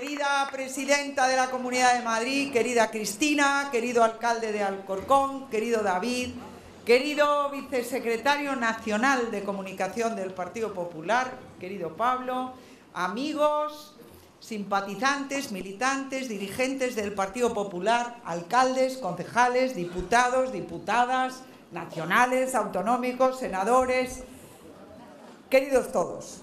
Querida presidenta de la Comunidad de Madrid, querida Cristina, querido alcalde de Alcorcón, querido David, querido vicesecretario nacional de comunicación del Partido Popular, querido Pablo, amigos, simpatizantes, militantes, dirigentes del Partido Popular, alcaldes, concejales, diputados, diputadas, nacionales, autonómicos, senadores, queridos todos.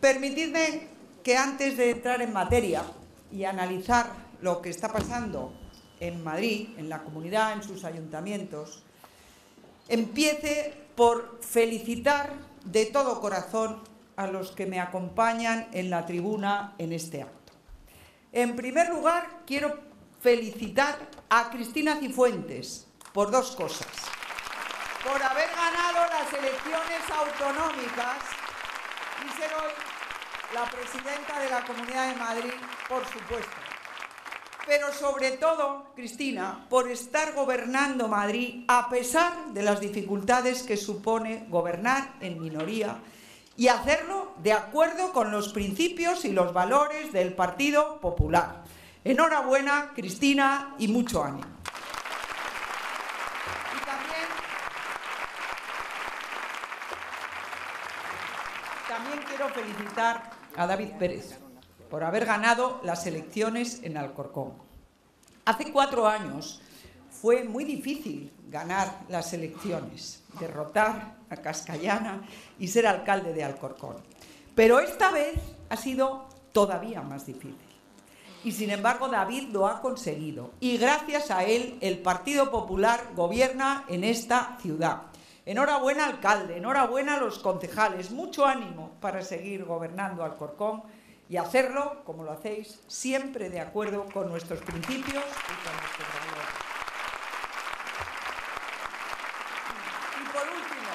Permitidme que antes de entrar en materia y analizar lo que está pasando en Madrid, en la comunidad, en sus ayuntamientos, empiece por felicitar de todo corazón a los que me acompañan en la tribuna en este acto. En primer lugar, quiero felicitar a Cristina Cifuentes por dos cosas. Por haber ganado las elecciones autonómicas y ser hoy la presidenta de la Comunidad de Madrid, por supuesto. Pero sobre todo, Cristina, por estar gobernando Madrid a pesar de las dificultades que supone gobernar en minoría y hacerlo de acuerdo con los principios y los valores del Partido Popular. Enhorabuena, Cristina, y mucho ánimo. Y también, también quiero felicitar a David Pérez por haber ganado las elecciones en Alcorcón. Hace cuatro años fue muy difícil ganar las elecciones, derrotar a Cascallana y ser alcalde de Alcorcón. Pero esta vez ha sido todavía más difícil. Y sin embargo David lo ha conseguido. Y gracias a él el Partido Popular gobierna en esta ciudad. Enhorabuena alcalde, enhorabuena a los concejales. Mucho ánimo para seguir gobernando Alcorcón y hacerlo, como lo hacéis, siempre de acuerdo con nuestros principios y con nuestros valores. Y por último,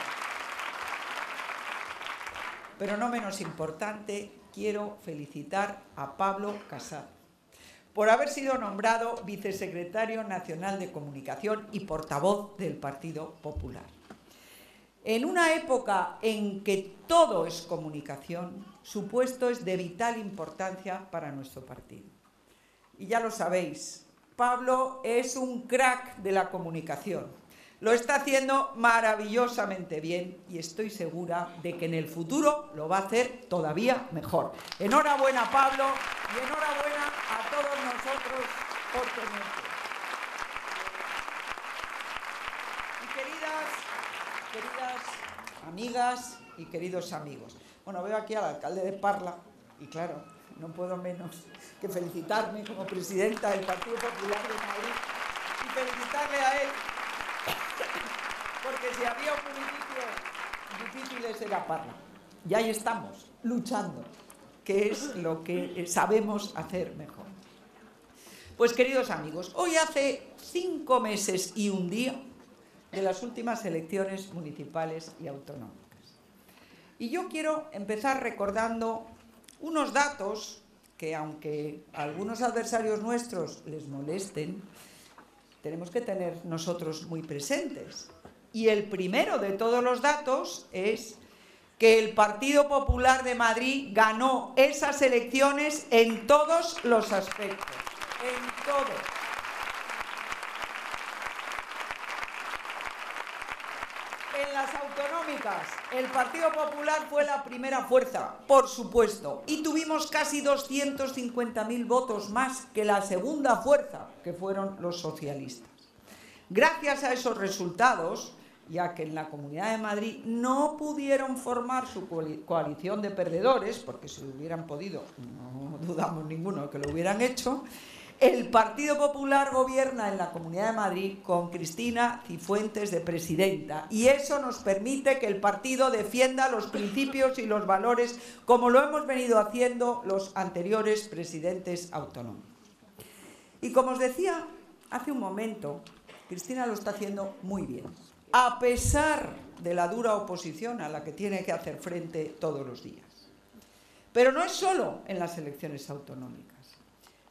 pero no menos importante, quiero felicitar a Pablo Casado por haber sido nombrado vicesecretario nacional de comunicación y portavoz del Partido Popular. En una época en que todo es comunicación, su puesto es de vital importancia para nuestro partido. Y ya lo sabéis, Pablo es un crack de la comunicación. Lo está haciendo maravillosamente bien y estoy segura de que en el futuro lo va a hacer todavía mejor. Enhorabuena Pablo y enhorabuena a todos nosotros por tenerte. Y queridas, queridas amigas y queridos amigos. Bueno, veo aquí al alcalde de Parla y claro, no puedo menos que felicitarme como presidenta del Partido Popular de Madrid y felicitarle a él porque si había un municipio difícil ese era Parla. Y ahí estamos, luchando, que es lo que sabemos hacer mejor. Pues queridos amigos, hoy hace cinco meses y un día de las últimas elecciones municipales y autonómicas. Y yo quiero empezar recordando unos datos que aunque a algunos adversarios nuestros les molesten, tenemos que tener nosotros muy presentes. Y el primero de todos los datos es que el Partido Popular de Madrid ganó esas elecciones en todos los aspectos, en todos. En las autonómicas, el Partido Popular fue la primera fuerza, por supuesto, y tuvimos casi 250.000 votos más que la segunda fuerza, que fueron los socialistas. Gracias a esos resultados, ya que en la Comunidad de Madrid no pudieron formar su coalición de perdedores, porque si hubieran podido, no dudamos ninguno que lo hubieran hecho, el Partido Popular gobierna en la Comunidad de Madrid con Cristina Cifuentes de presidenta y eso nos permite que el partido defienda los principios y los valores como lo hemos venido haciendo los anteriores presidentes autonómicos. Y como os decía hace un momento, Cristina lo está haciendo muy bien, a pesar de la dura oposición a la que tiene que hacer frente todos los días. Pero no es solo en las elecciones autonómicas.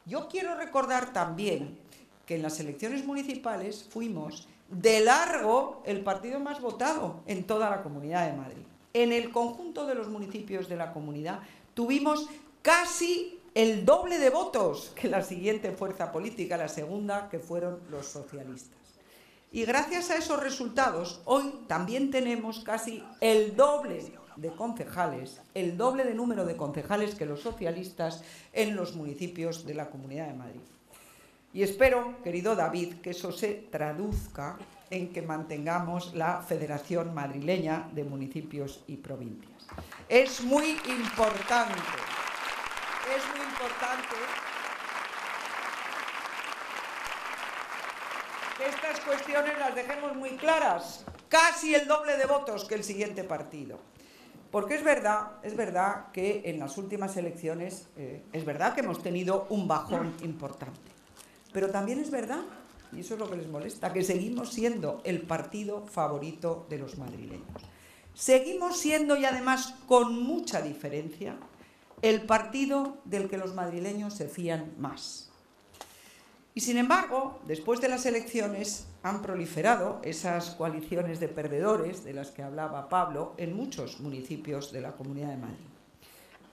Yo quiero recordar también que en las elecciones municipales fuimos de largo el partido más votado en toda la Comunidad de Madrid. En el conjunto de los municipios de la comunidad tuvimos casi el doble de votos que la siguiente fuerza política, la segunda, que fueron los socialistas. Y gracias a esos resultados, hoy también tenemos casi el doble de concejales, el doble de número de concejales que los socialistas en los municipios de la Comunidad de Madrid. Y espero, querido David, que eso se traduzca en que mantengamos la Federación Madrileña de Municipios y Provincias. Es muy importante, es muy importante que estas cuestiones las dejemos muy claras, casi el doble de votos que el siguiente partido. Porque es verdad, es verdad que en las últimas elecciones eh, es verdad que hemos tenido un bajón importante. Pero también es verdad, y eso es lo que les molesta, que seguimos siendo el partido favorito de los madrileños. Seguimos siendo, y además con mucha diferencia, el partido del que los madrileños se fían más. Y sin embargo, después de las elecciones han proliferado esas coaliciones de perdedores de las que hablaba Pablo en muchos municipios de la Comunidad de Madrid.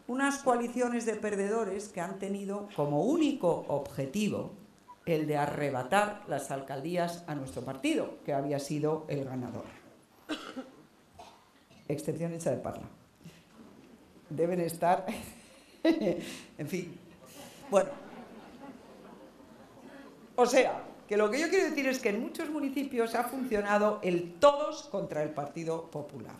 Unas coaliciones de perdedores que han tenido como único objetivo el de arrebatar las alcaldías a nuestro partido, que había sido el ganador. Excepción hecha de parla. Deben estar, en fin. Bueno, o sea, que lo que yo quiero decir es que en muchos municipios ha funcionado el todos contra el Partido Popular.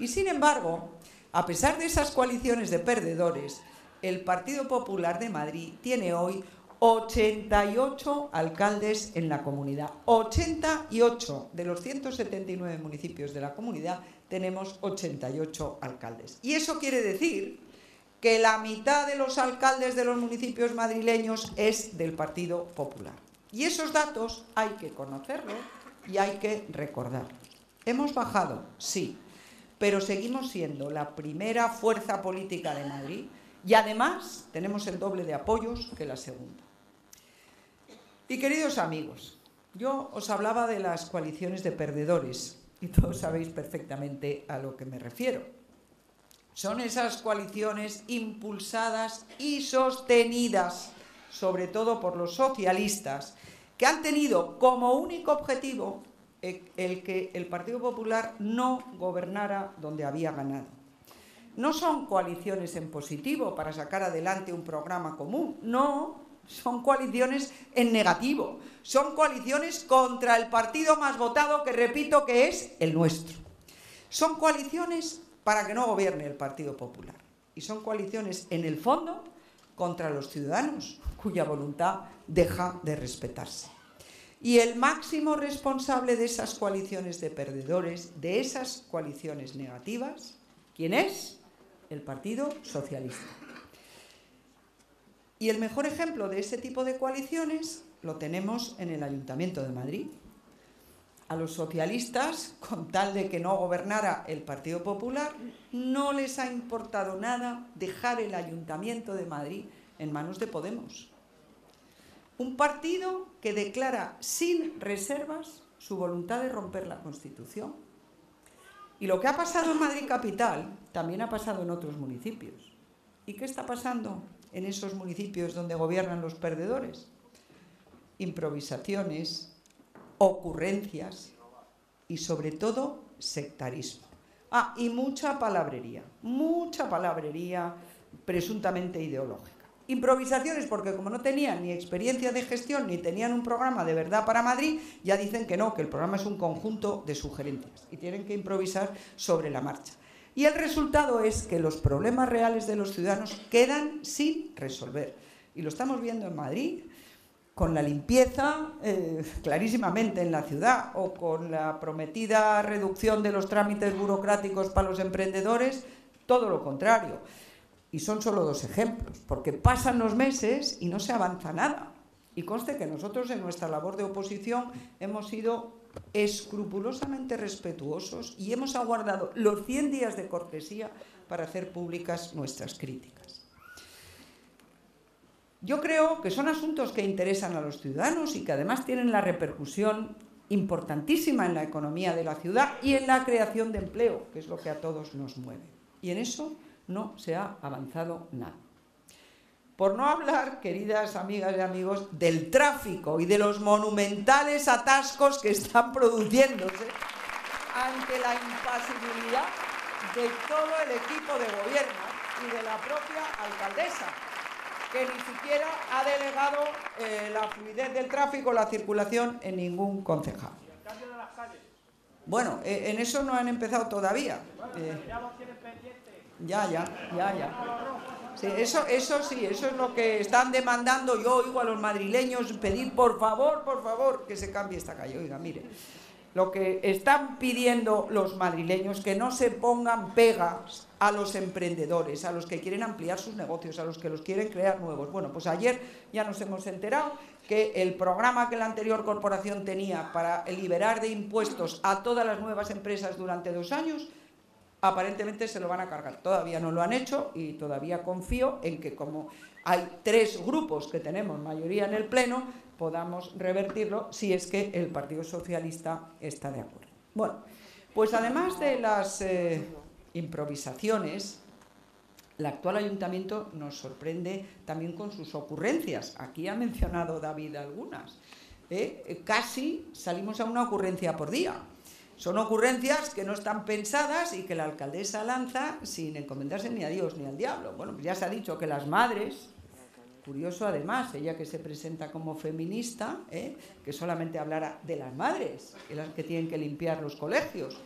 Y sin embargo, a pesar de esas coaliciones de perdedores, el Partido Popular de Madrid tiene hoy 88 alcaldes en la comunidad. 88 de los 179 municipios de la comunidad tenemos 88 alcaldes. Y eso quiere decir que la mitad de los alcaldes de los municipios madrileños es del Partido Popular. Y esos datos hay que conocerlos y hay que recordarlos. Hemos bajado, sí, pero seguimos siendo la primera fuerza política de Madrid y además tenemos el doble de apoyos que la segunda. Y queridos amigos, yo os hablaba de las coaliciones de perdedores y todos sabéis perfectamente a lo que me refiero. Son esas coaliciones impulsadas y sostenidas sobre todo por los socialistas, que han tenido como único objetivo el que el Partido Popular no gobernara donde había ganado. No son coaliciones en positivo para sacar adelante un programa común, no, son coaliciones en negativo, son coaliciones contra el partido más votado que repito que es el nuestro. Son coaliciones para que no gobierne el Partido Popular y son coaliciones en el fondo contra los ciudadanos, cuya voluntad deja de respetarse. Y el máximo responsable de esas coaliciones de perdedores, de esas coaliciones negativas, ¿quién es? El Partido Socialista. Y el mejor ejemplo de ese tipo de coaliciones lo tenemos en el Ayuntamiento de Madrid. A los socialistas, con tal de que no gobernara el Partido Popular, no les ha importado nada dejar el Ayuntamiento de Madrid en manos de Podemos. Un partido que declara sin reservas su voluntad de romper la Constitución. Y lo que ha pasado en Madrid Capital también ha pasado en otros municipios. ¿Y qué está pasando en esos municipios donde gobiernan los perdedores? Improvisaciones, ocurrencias y sobre todo sectarismo. Ah, y mucha palabrería, mucha palabrería presuntamente ideológica. Improvisaciones porque como no tenían ni experiencia de gestión ni tenían un programa de verdad para Madrid, ya dicen que no, que el programa es un conjunto de sugerencias y tienen que improvisar sobre la marcha. Y el resultado es que los problemas reales de los ciudadanos quedan sin resolver. Y lo estamos viendo en Madrid, con la limpieza eh, clarísimamente en la ciudad o con la prometida reducción de los trámites burocráticos para los emprendedores, todo lo contrario. Y son solo dos ejemplos, porque pasan los meses y no se avanza nada. Y conste que nosotros en nuestra labor de oposición hemos sido escrupulosamente respetuosos y hemos aguardado los 100 días de cortesía para hacer públicas nuestras críticas. Yo creo que son asuntos que interesan a los ciudadanos y que además tienen la repercusión importantísima en la economía de la ciudad y en la creación de empleo, que es lo que a todos nos mueve. Y en eso no se ha avanzado nada. Por no hablar, queridas amigas y amigos, del tráfico y de los monumentales atascos que están produciéndose ante la impasibilidad de todo el equipo de gobierno y de la propia alcaldesa, que ni siquiera ha delegado eh, la fluidez del tráfico, la circulación en ningún concejal. Bueno, eh, en eso no han empezado todavía. Eh, ya, ya, ya, ya. Sí, eso, eso sí, eso es lo que están demandando. Yo oigo a los madrileños pedir, por favor, por favor, que se cambie esta calle. Oiga, mire, lo que están pidiendo los madrileños, que no se pongan pegas a los emprendedores, a los que quieren ampliar sus negocios, a los que los quieren crear nuevos. Bueno, pues ayer ya nos hemos enterado que el programa que la anterior corporación tenía para liberar de impuestos a todas las nuevas empresas durante dos años, aparentemente se lo van a cargar. Todavía no lo han hecho y todavía confío en que como hay tres grupos que tenemos mayoría en el Pleno, podamos revertirlo si es que el Partido Socialista está de acuerdo. Bueno, pues además de las eh, improvisaciones, el actual ayuntamiento nos sorprende también con sus ocurrencias. Aquí ha mencionado David algunas. ¿eh? Casi salimos a una ocurrencia por día. Son ocurrencias que no están pensadas y que la alcaldesa lanza sin encomendarse ni a Dios ni al diablo. Bueno, pues ya se ha dicho que las madres, curioso además, ella que se presenta como feminista, ¿eh? que solamente hablara de las madres, que las que tienen que limpiar los colegios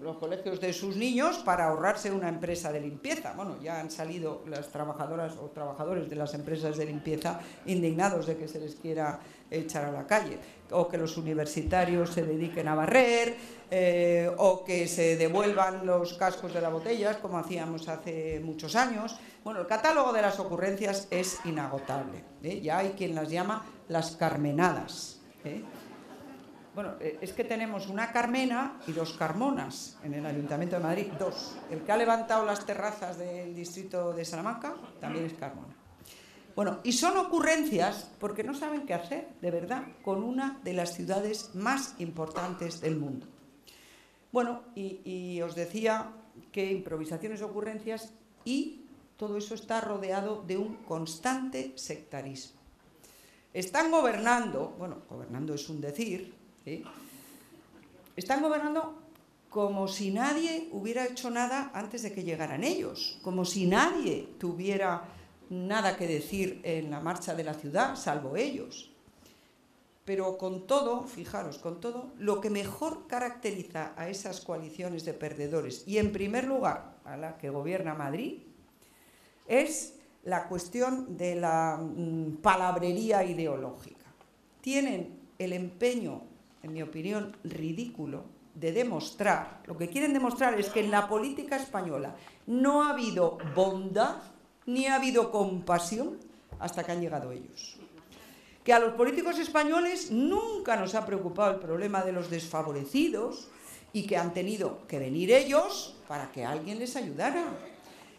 los colegios de sus niños para ahorrarse una empresa de limpieza. Bueno, ya han salido las trabajadoras o trabajadores de las empresas de limpieza indignados de que se les quiera echar a la calle, o que los universitarios se dediquen a barrer, eh, o que se devuelvan los cascos de las botellas, como hacíamos hace muchos años. Bueno, el catálogo de las ocurrencias es inagotable. ¿eh? Ya hay quien las llama las carmenadas. ¿eh? Bueno, eh, es que tenemos una Carmena y dos Carmonas en el Ayuntamiento de Madrid, dos. El que ha levantado las terrazas del distrito de Salamanca también es Carmona. Bueno, y son ocurrencias porque no saben qué hacer, de verdad, con una de las ciudades más importantes del mundo. Bueno, y, y os decía que improvisaciones, ocurrencias y todo eso está rodeado de un constante sectarismo. Están gobernando, bueno, gobernando es un decir, están gobernando como si nadie hubiera hecho nada antes de que llegaran ellos, como si nadie tuviera nada que decir en la marcha de la ciudad, salvo ellos. Pero con todo, fijaros, con todo, lo que mejor caracteriza a esas coaliciones de perdedores, y en primer lugar a la que gobierna Madrid, es la cuestión de la mm, palabrería ideológica. Tienen el empeño en mi opinión, ridículo de demostrar, lo que quieren demostrar es que en la política española no ha habido bondad ni ha habido compasión hasta que han llegado ellos. Que a los políticos españoles nunca nos ha preocupado el problema de los desfavorecidos y que han tenido que venir ellos para que alguien les ayudara.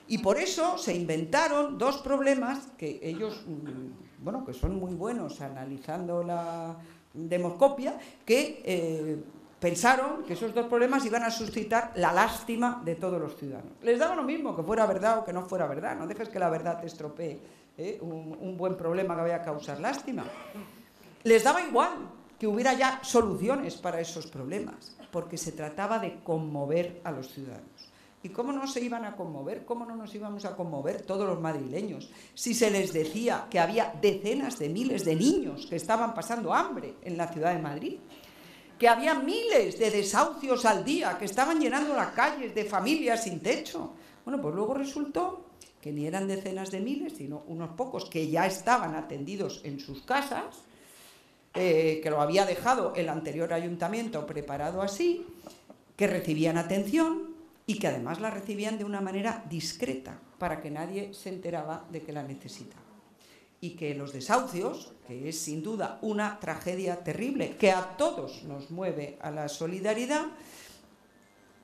Y por eso se inventaron dos problemas que ellos, mm, bueno, que son muy buenos analizando la, demoscopia que eh, pensaron que esos dos problemas iban a suscitar la lástima de todos los ciudadanos. Les daba lo mismo que fuera verdad o que no fuera verdad, no dejes que la verdad te estropee ¿eh? un, un buen problema que vaya a causar lástima. Les daba igual que hubiera ya soluciones para esos problemas, porque se trataba de conmover a los ciudadanos. ¿Y cómo no se iban a conmover? ¿Cómo no nos íbamos a conmover todos los madrileños si se les decía que había decenas de miles de niños que estaban pasando hambre en la ciudad de Madrid? Que había miles de desahucios al día que estaban llenando las calles de familias sin techo. Bueno, pues luego resultó que ni eran decenas de miles, sino unos pocos que ya estaban atendidos en sus casas, eh, que lo había dejado el anterior ayuntamiento preparado así, que recibían atención, y que además la recibían de una manera discreta para que nadie se enteraba de que la necesitaba. Y que los desahucios, que es sin duda una tragedia terrible, que a todos nos mueve a la solidaridad,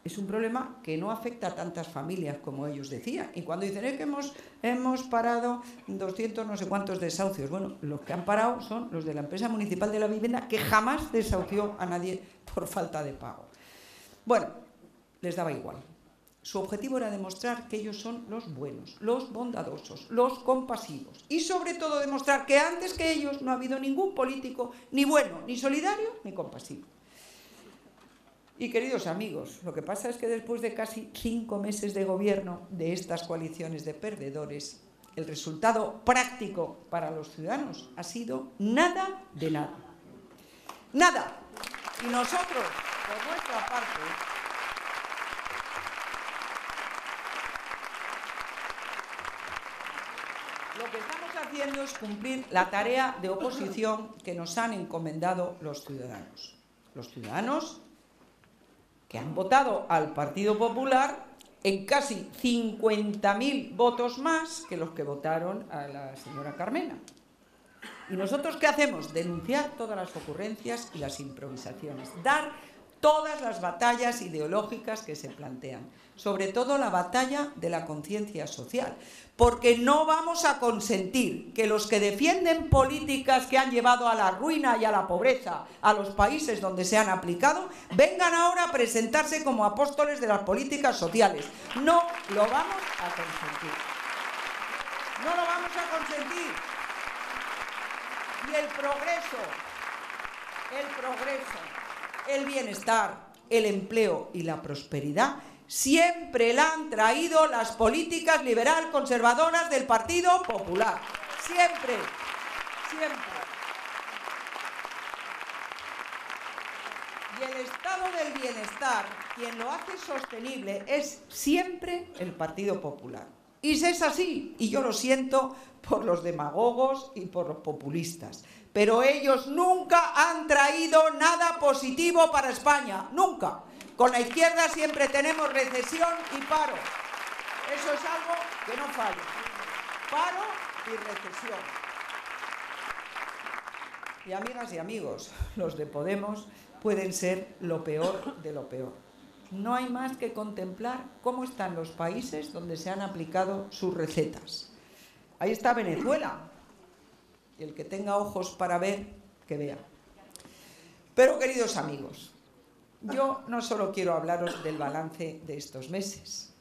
es un problema que no afecta a tantas familias como ellos decían. Y cuando dicen que hemos, hemos parado 200 no sé cuántos desahucios, bueno, los que han parado son los de la empresa municipal de la vivienda que jamás desahució a nadie por falta de pago. Bueno, les daba igual Su objetivo era demostrar que ellos son los buenos, los bondadosos, los compasivos y sobre todo demostrar que antes que ellos no ha habido ningún político ni bueno, ni solidario, ni compasivo. Y queridos amigos, lo que pasa es que después de casi cinco meses de gobierno de estas coaliciones de perdedores, el resultado práctico para los ciudadanos ha sido nada de nada. Nada. Y nosotros, por nuestra parte, lo que estamos haciendo es cumplir la tarea de oposición que nos han encomendado los ciudadanos. Los ciudadanos que han votado al Partido Popular en casi 50.000 votos más que los que votaron a la señora Carmena. ¿Y nosotros qué hacemos? Denunciar todas las ocurrencias y las improvisaciones, dar todas las batallas ideológicas que se plantean, sobre todo la batalla de la conciencia social, porque no vamos a consentir que los que defienden políticas que han llevado a la ruina y a la pobreza a los países donde se han aplicado, vengan ahora a presentarse como apóstoles de las políticas sociales. No lo vamos a consentir. No lo vamos a consentir. Y el progreso, el progreso, el bienestar, el empleo y la prosperidad siempre la han traído las políticas liberal conservadoras del Partido Popular. Siempre, siempre. Y el estado del bienestar, quien lo hace sostenible, es siempre el Partido Popular. Y si es así, y yo lo siento por los demagogos y por los populistas, pero ellos nunca han traído nada positivo para España, nunca. Con la izquierda siempre tenemos recesión y paro. Eso es algo que no falla. Paro y recesión. Y amigas y amigos, los de Podemos pueden ser lo peor de lo peor. No hay más que contemplar cómo están los países donde se han aplicado sus recetas. Ahí está Venezuela. Y el que tenga ojos para ver, que vea. Pero queridos amigos, yo no solo quiero hablaros del balance de estos meses,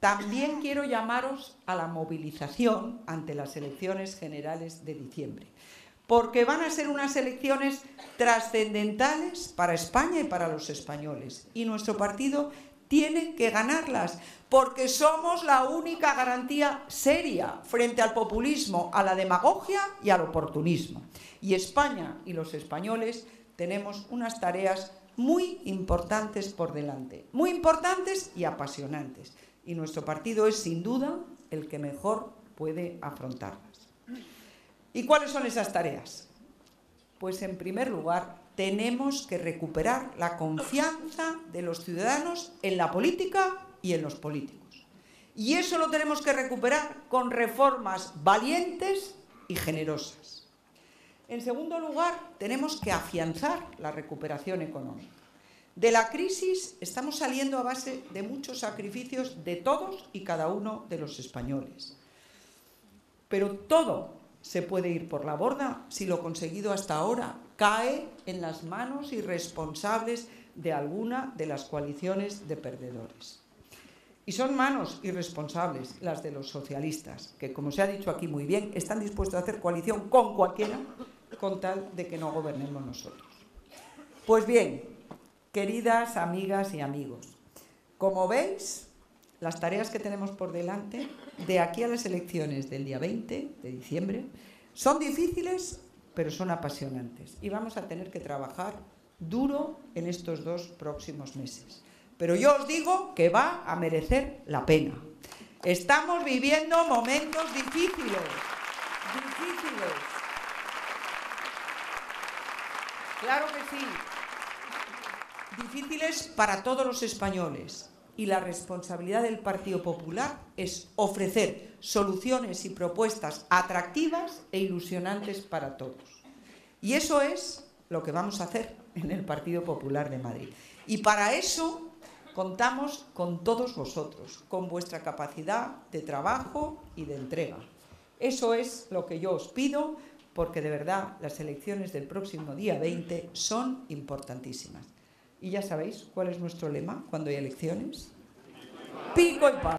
también quiero llamaros a la movilización ante las elecciones generales de diciembre, porque van a ser unas elecciones trascendentales para España y para los españoles, y nuestro partido tiene que ganarlas, porque somos la única garantía seria frente al populismo, a la demagogia y al oportunismo. Y España y los españoles tenemos unas tareas muy importantes por delante, muy importantes y apasionantes. Y nuestro partido es sin duda el que mejor puede afrontarlas. ¿Y cuáles son esas tareas? Pues en primer lugar, tenemos que recuperar la confianza de los ciudadanos en la política y en los políticos. Y eso lo tenemos que recuperar con reformas valientes y generosas. En segundo lugar, tenemos que afianzar la recuperación económica. De la crisis estamos saliendo a base de muchos sacrificios de todos y cada uno de los españoles. Pero todo se puede ir por la borda si lo conseguido hasta ahora cae en las manos irresponsables de alguna de las coaliciones de perdedores. Y son manos irresponsables las de los socialistas, que como se ha dicho aquí muy bien, están dispuestos a hacer coalición con cualquiera con tal de que no gobernemos nosotros. Pues bien, queridas amigas y amigos, como veis, las tareas que tenemos por delante de aquí a las elecciones del día 20 de diciembre son difíciles, pero son apasionantes. Y vamos a tener que trabajar duro en estos dos próximos meses. Pero yo os digo que va a merecer la pena. Estamos viviendo momentos difíciles, difíciles. Claro que sí. Difíciles para todos los españoles. Y la responsabilidad del Partido Popular es ofrecer soluciones y propuestas atractivas e ilusionantes para todos. Y eso es lo que vamos a hacer en el Partido Popular de Madrid. Y para eso contamos con todos vosotros, con vuestra capacidad de trabajo y de entrega. Eso es lo que yo os pido porque de verdad las elecciones del próximo día 20 son importantísimas. Y ya sabéis cuál es nuestro lema cuando hay elecciones. pico y.